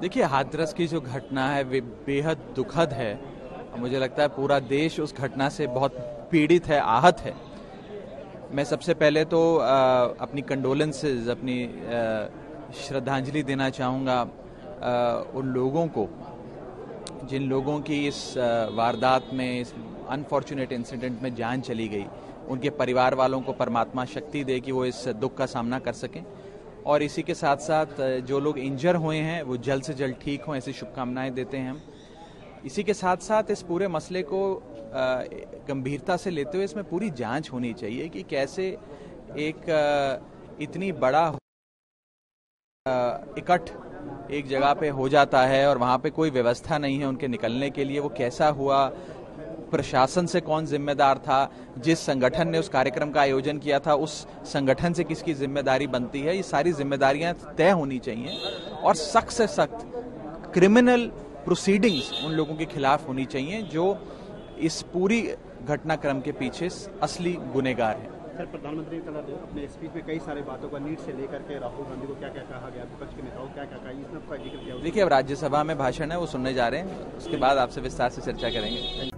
देखिए हाथरस की जो घटना है वे बेहद दुखद है। मुझे लगता है पूरा देश उस घटना से बहुत पीड़ित है आहत है। मैं सबसे पहले तो आ, अपनी कंडोलेंसेज अपनी श्रद्धांजलि देना चाहूँगा उन लोगों को जिन लोगों की इस वारदात में इस अनफॉर्चुनेट इंसिडेंट में जान चली गई। उनके परिवार वालों को परमात्मा शक्ति दे कि वो इस दुख का सामना कर सकें। और इसी के साथ साथ जो लोग इंजर हुए हैं, वो जल्द से जल्द ठीक हों, ऐसी शुभकामनाएँ देते हैं हम। इसी के साथ साथ, इस पूरे मसले को गंभीरता से लेते हुए इसमें पूरी जाँच होनी चाहिए कि कैसे एक इतनी बड़ा इकट्ठ एक जगह पे हो जाता है और वहाँ पे कोई व्यवस्था नहीं है उनके निकलने के लिए, वो कैसा हुआ प्रशासन से कौन जिम्मेदार था? जिस संगठन ने उस कार्यक्रम का आयोजन किया था उस संगठन से किसकी ज़िम्मेदारी बनती है? ये सारी जिम्मेदारियाँ तय होनी चाहिए और सख्त से सख्त क्रिमिनल प्रोसीडिंग्स उन लोगों के खिलाफ होनी चाहिए जो इस पूरी घटनाक्रम के पीछे असली गुनेगार हैं। सर प्रधानमंत्री ने कल अपने स्पीच में कई सारे बातों का नीट से लेकर के राहुल गांधी को क्या क्या कहा गया विपक्ष के नेताओं क्या क्या कहा इसमें आपका ज़िक्र किया देखिए अब राज्यसभा में भाषण है वो सुनने जा रहे हैं उसके बाद आपसे विस्तार से चर्चा करेंगे।